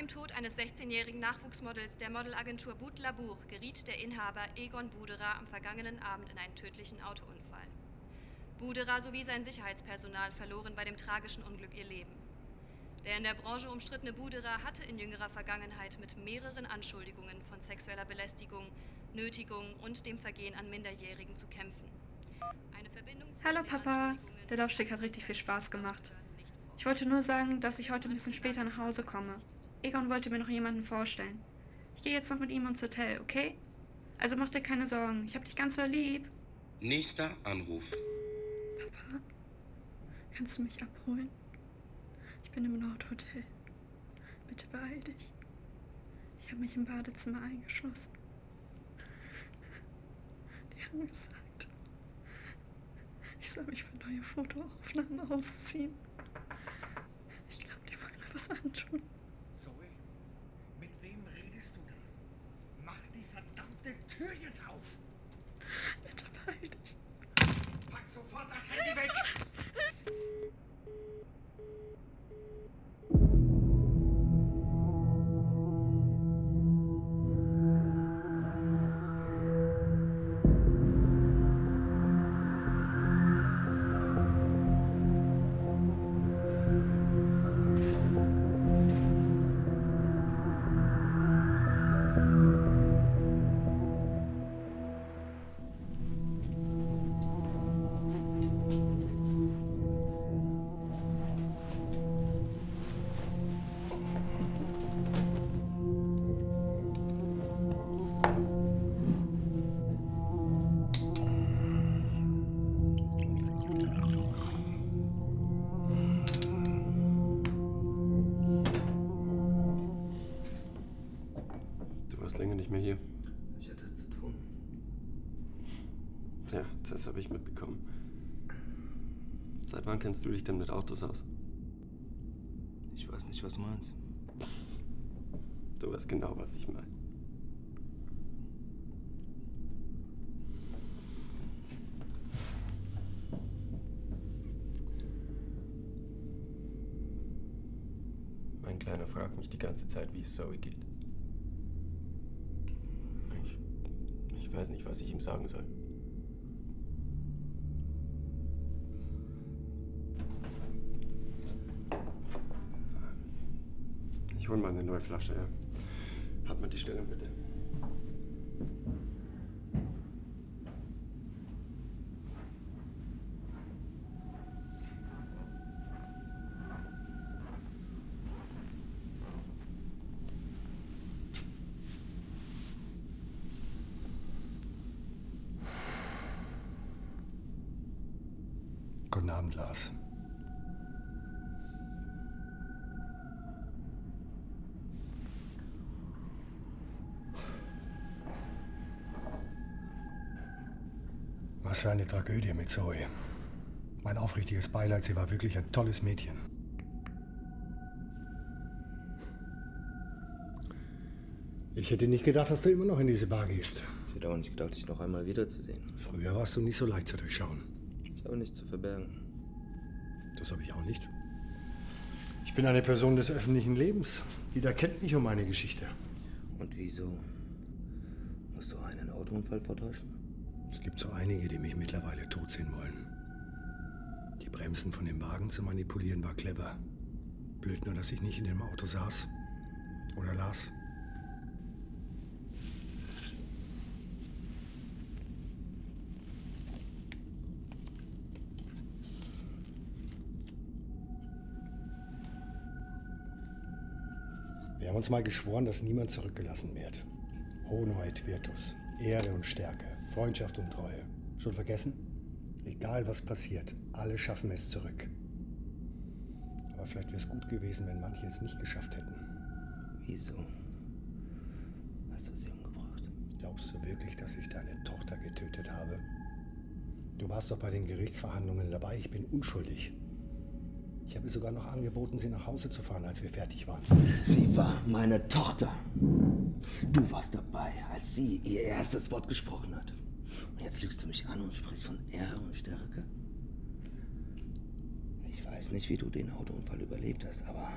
dem Tod eines 16-jährigen Nachwuchsmodels der Modelagentur Bout Labour geriet der Inhaber Egon Buderer am vergangenen Abend in einen tödlichen Autounfall. Buderer sowie sein Sicherheitspersonal verloren bei dem tragischen Unglück ihr Leben. Der in der Branche umstrittene Buderer hatte in jüngerer Vergangenheit mit mehreren Anschuldigungen von sexueller Belästigung, Nötigung und dem Vergehen an Minderjährigen zu kämpfen. Eine Verbindung Hallo Papa, der Laufsteg hat richtig viel Spaß gemacht. Ich wollte nur sagen, dass ich heute ein bisschen später nach Hause komme. Egon wollte mir noch jemanden vorstellen. Ich gehe jetzt noch mit ihm ins Hotel, okay? Also mach dir keine Sorgen, ich hab dich ganz so lieb. Nächster Anruf. Papa, kannst du mich abholen? Ich bin im Nordhotel. Bitte beeil dich. Ich habe mich im Badezimmer eingeschlossen. Die haben gesagt, ich soll mich für neue Fotoaufnahmen ausziehen. Ich glaube, die wollen mir was antun. Zoe, mit wem redest du da? Mach die verdammte Tür jetzt auf! Bitte beeil dich. Pack sofort das Handy weg! Habe ich mitbekommen. Seit wann kennst du dich denn mit Autos aus? Ich weiß nicht, was du meinst. Du weißt genau, was ich meine. Mein Kleiner fragt mich die ganze Zeit, wie es Zoe geht. Ich, ich weiß nicht, was ich ihm sagen soll. Hol mal eine neue Flasche, ja. Hat mal die Stellung bitte. Guten Abend, Lars. Was für eine Tragödie mit Zoe. Mein aufrichtiges Beileid, sie war wirklich ein tolles Mädchen. Ich hätte nicht gedacht, dass du immer noch in diese Bar gehst. Ich hätte auch nicht gedacht, dich noch einmal wiederzusehen. Früher warst du nicht so leicht zu durchschauen. Ich habe nichts zu verbergen. Das habe ich auch nicht. Ich bin eine Person des öffentlichen Lebens. Jeder kennt mich um meine Geschichte. Und wieso musst du einen Autounfall vortäuschen? Es gibt so einige, die mich mittlerweile tot sehen wollen. Die Bremsen von dem Wagen zu manipulieren war clever. Blöd nur, dass ich nicht in dem Auto saß. Oder las. Wir haben uns mal geschworen, dass niemand zurückgelassen wird. Hohenheit, Virtus, Ehre und Stärke, Freundschaft und Treue. Schon vergessen? Egal was passiert, alle schaffen es zurück. Aber vielleicht wäre es gut gewesen, wenn manche es nicht geschafft hätten. Wieso hast du sie umgebracht? Glaubst du wirklich, dass ich deine Tochter getötet habe? Du warst doch bei den Gerichtsverhandlungen dabei. Ich bin unschuldig. Ich habe ihr sogar noch angeboten, sie nach Hause zu fahren, als wir fertig waren. Sie war meine Tochter. Du warst dabei, als sie ihr erstes Wort gesprochen hat. Und jetzt lügst du mich an und sprichst von Ehre und Stärke? Ich weiß nicht, wie du den Autounfall überlebt hast, aber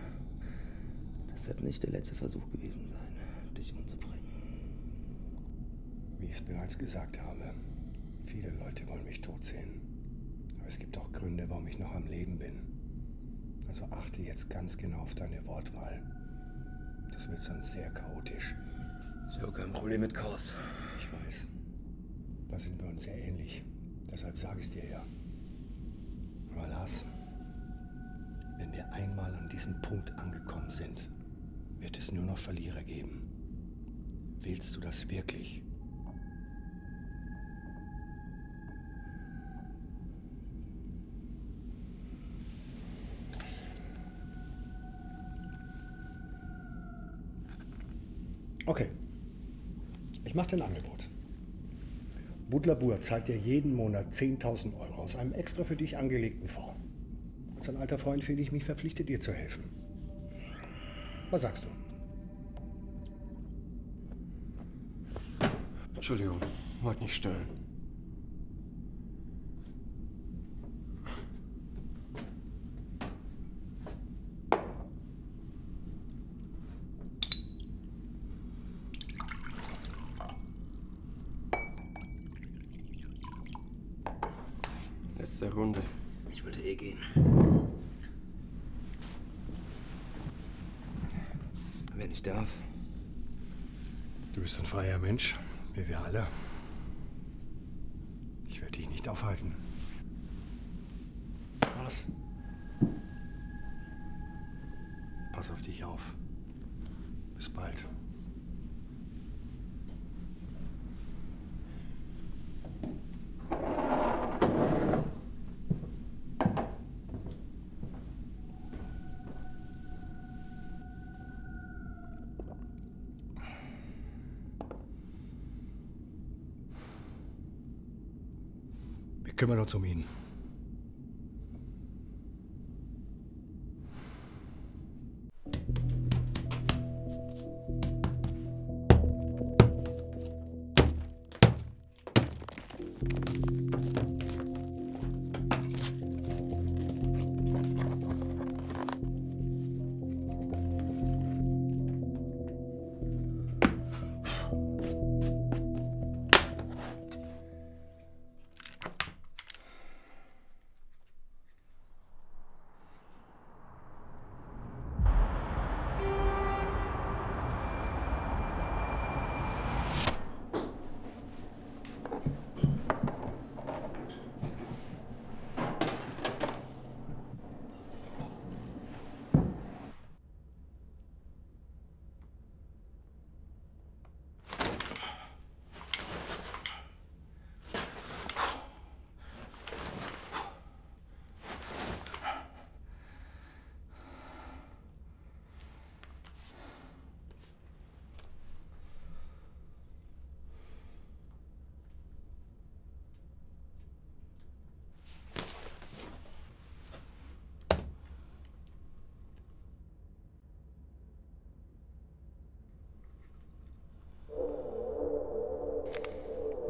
Das wird nicht der letzte Versuch gewesen sein, dich umzubringen. Wie ich es bereits gesagt habe, viele Leute wollen mich tot sehen. Aber es gibt auch Gründe, warum ich noch am Leben bin. Also achte jetzt ganz genau auf deine Wortwahl. Das wird sonst sehr chaotisch. Ich habe kein Problem mit Chaos. Ich weiß. Da sind wir uns sehr ähnlich. Deshalb sage ich es dir ja. Aber Lars, wenn wir einmal an diesem Punkt angekommen sind, wird es nur noch Verlierer geben. Willst du das wirklich? Okay. Ich mache dir ein Angebot. Budlabur zahlt dir jeden Monat 10.000 Euro aus einem extra für dich angelegten Fonds. Als ein alter Freund fühle ich mich verpflichtet, dir zu helfen. Was sagst du? Entschuldigung, wollte nicht stören. Letzte Runde. Ich wollte eh gehen. Wenn ich darf. Du bist ein freier Mensch, wie wir alle. Ich werde dich nicht aufhalten. Was? Pass auf dich auf. Bis bald. Kümmern uns um ihn.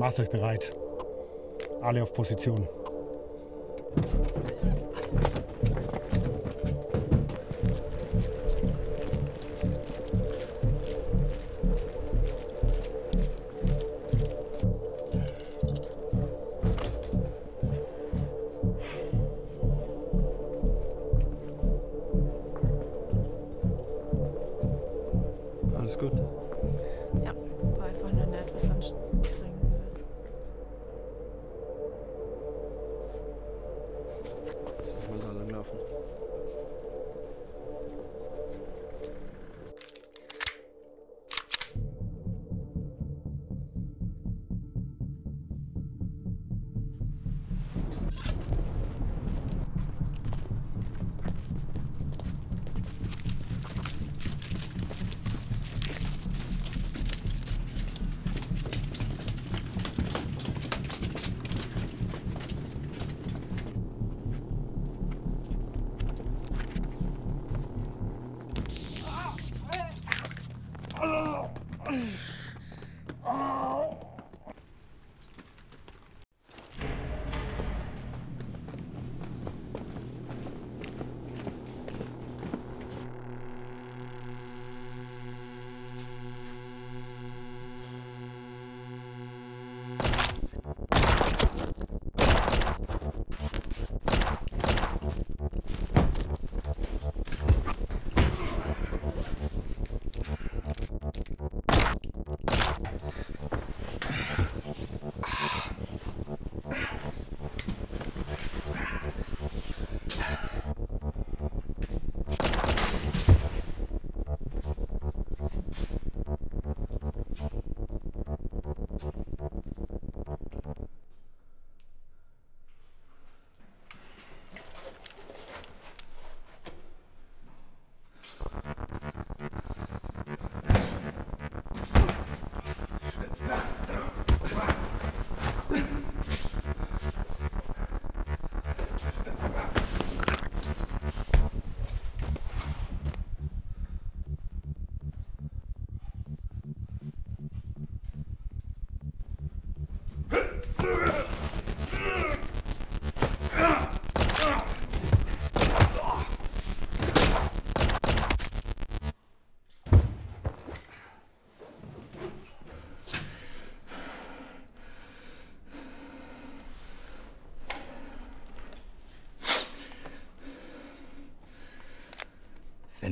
Macht euch bereit. Alle auf Position.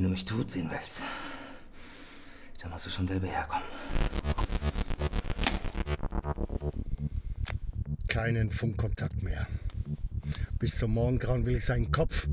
Wenn du mich tot sehen willst, dann musst du schon selber herkommen. Keinen Funkkontakt mehr. Bis zum Morgengrauen will ich seinen Kopf.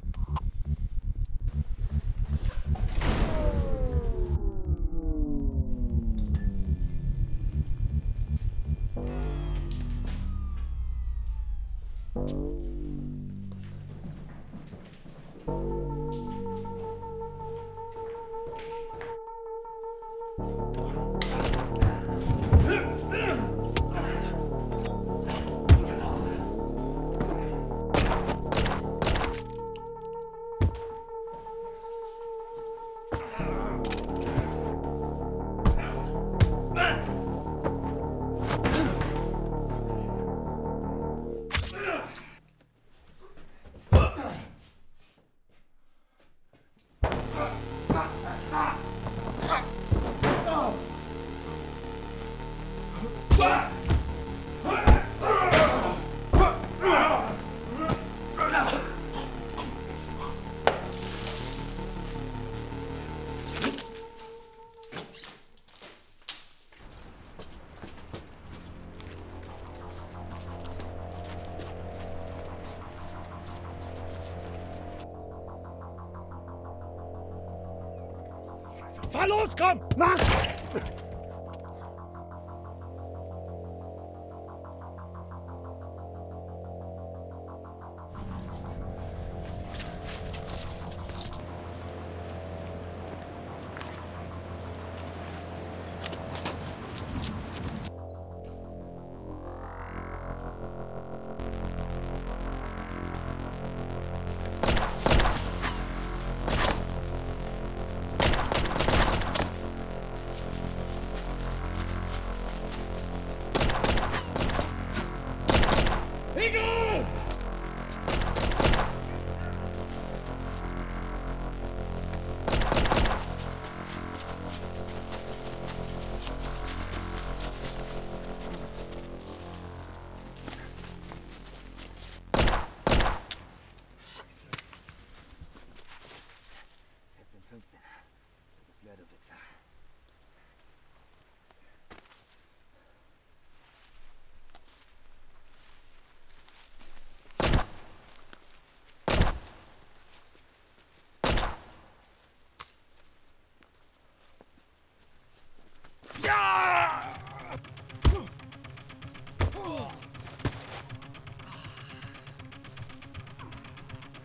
出来。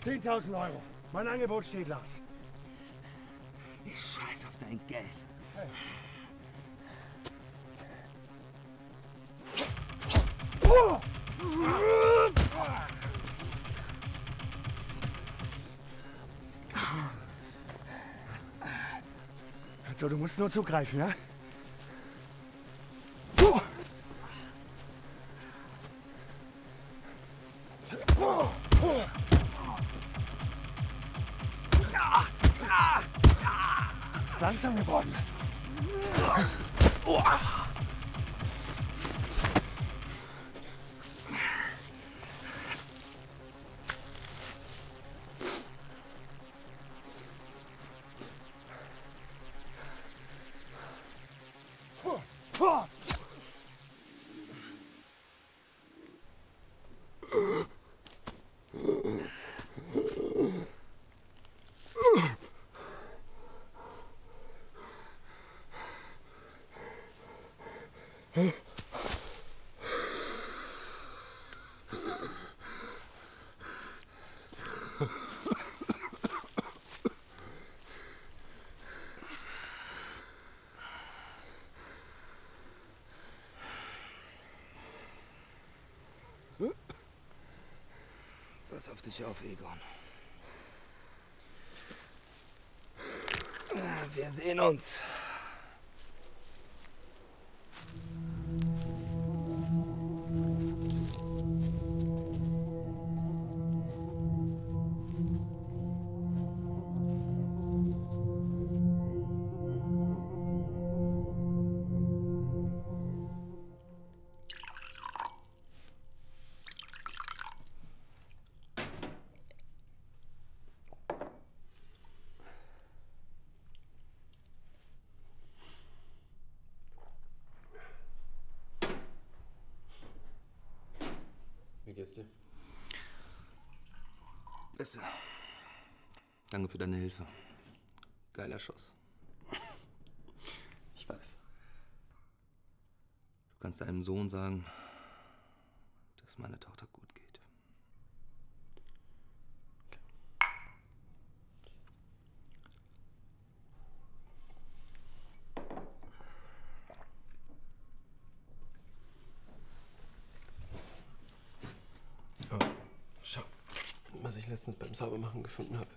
10.000 Euro. Mein Angebot steht, Lars. Ich scheiß auf dein Geld. Hey. Also, du musst nur zugreifen, ja? Du bist langsam geworden. Pass auf dich auf, Egon. Wir sehen uns. Dir? Besser. Danke für deine Hilfe. Geiler Schuss. Ich weiß. Du kannst deinem Sohn sagen, dass meine Tochter gut geht. Oh, schau, was ich letztens beim Saubermachen gefunden habe.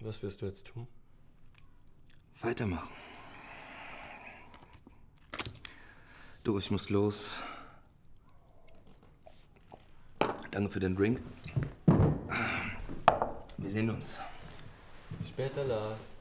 Was wirst du jetzt tun? Weitermachen. Du, ich muss los. Danke für den Drink. Wir sehen uns. Später, Lars.